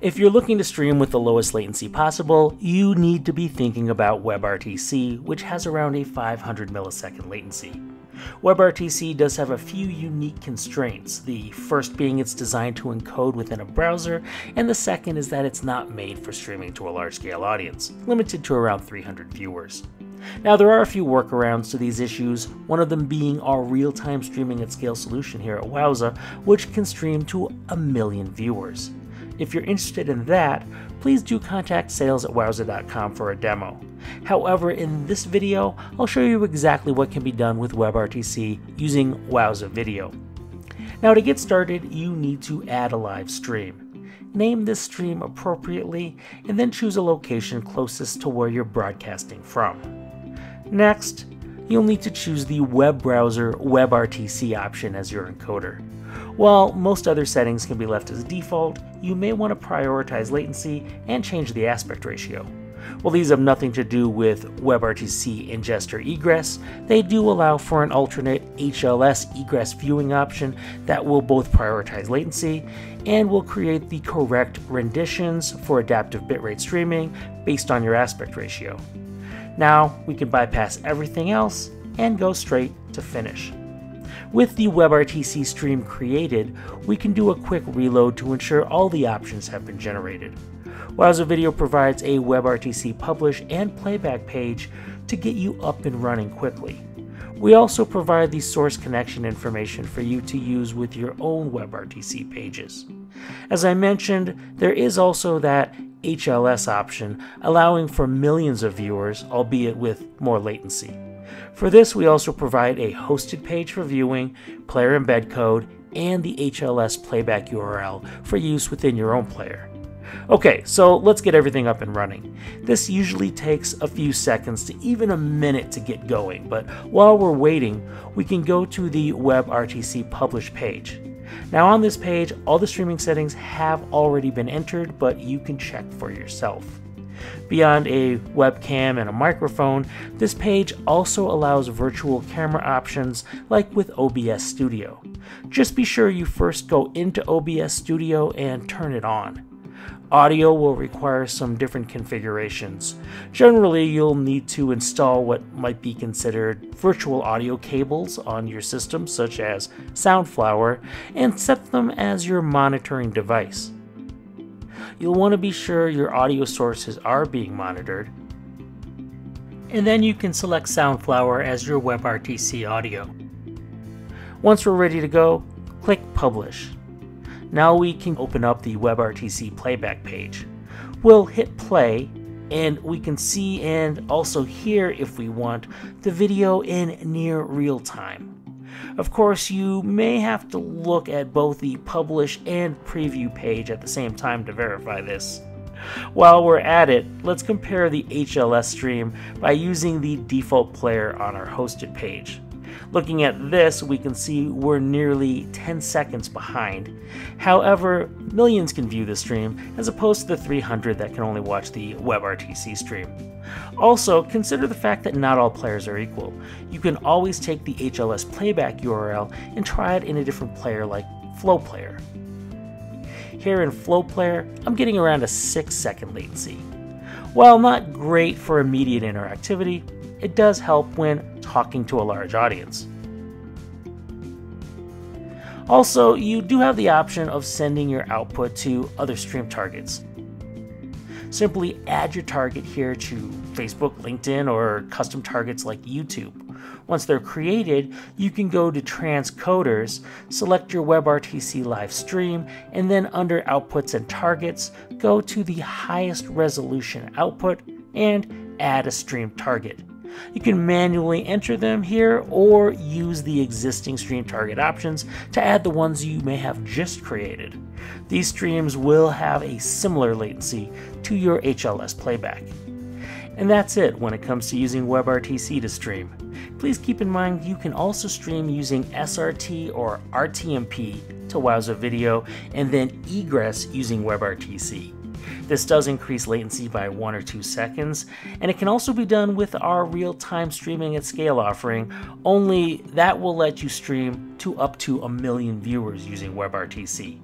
If you're looking to stream with the lowest latency possible, you need to be thinking about WebRTC, which has around a 500 millisecond latency. WebRTC does have a few unique constraints, the first being it's designed to encode within a browser, and the second is that it's not made for streaming to a large scale audience, limited to around 300 viewers. Now, there are a few workarounds to these issues, one of them being our real time streaming at scale solution here at Wowza, which can stream to a million viewers. If you're interested in that, please do contact sales at wowza.com for a demo. However, in this video, I'll show you exactly what can be done with WebRTC using Wowza Video. Now to get started, you need to add a live stream. Name this stream appropriately, and then choose a location closest to where you're broadcasting from. Next, you'll need to choose the web browser WebRTC option as your encoder. While most other settings can be left as default, you may want to prioritize latency and change the aspect ratio. While these have nothing to do with WebRTC ingest or egress, they do allow for an alternate HLS egress viewing option that will both prioritize latency and will create the correct renditions for adaptive bitrate streaming based on your aspect ratio. Now we can bypass everything else and go straight to finish. With the WebRTC stream created, we can do a quick reload to ensure all the options have been generated. Wowza Video provides a WebRTC publish and playback page to get you up and running quickly. We also provide the source connection information for you to use with your own WebRTC pages. As I mentioned, there is also that HLS option, allowing for millions of viewers, albeit with more latency. For this, we also provide a hosted page for viewing, player embed code, and the HLS playback URL for use within your own player. Okay, so let's get everything up and running. This usually takes a few seconds to even a minute to get going, but while we're waiting, we can go to the WebRTC publish page. Now on this page, all the streaming settings have already been entered, but you can check for yourself. Beyond a webcam and a microphone, this page also allows virtual camera options like with OBS Studio. Just be sure you first go into OBS Studio and turn it on. Audio will require some different configurations. Generally, you'll need to install what might be considered virtual audio cables on your system, such as Soundflower, and set them as your monitoring device. You'll want to be sure your audio sources are being monitored, and then you can select Soundflower as your WebRTC audio. Once we're ready to go, click Publish. Now we can open up the WebRTC playback page. We'll hit play and we can see and also hear if we want the video in near real time. Of course, you may have to look at both the publish and preview page at the same time to verify this. While we're at it, let's compare the HLS stream by using the default player on our hosted page. Looking at this, we can see we're nearly 10 seconds behind. However, millions can view the stream, as opposed to the 300 that can only watch the WebRTC stream. Also, consider the fact that not all players are equal. You can always take the HLS playback URL and try it in a different player like FlowPlayer. Here in FlowPlayer, I'm getting around a 6 second latency. While not great for immediate interactivity, it does help when talking to a large audience. Also, you do have the option of sending your output to other stream targets. Simply add your target here to Facebook, LinkedIn, or custom targets like YouTube. Once they're created, you can go to Transcoders, select your WebRTC live stream, and then under Outputs and Targets, go to the highest resolution output and add a stream target. You can manually enter them here or use the existing stream target options to add the ones you may have just created. These streams will have a similar latency to your HLS playback. And that's it when it comes to using WebRTC to stream. Please keep in mind you can also stream using SRT or RTMP to Wowza Video and then egress using WebRTC. This does increase latency by 1 or 2 seconds, and it can also be done with our real-time streaming at scale offering, only that will let you stream to up to a million viewers using WebRTC.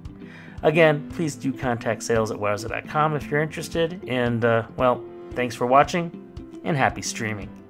Again, please do contact sales at wowza.com if you're interested. And, uh, well, thanks for watching and happy streaming.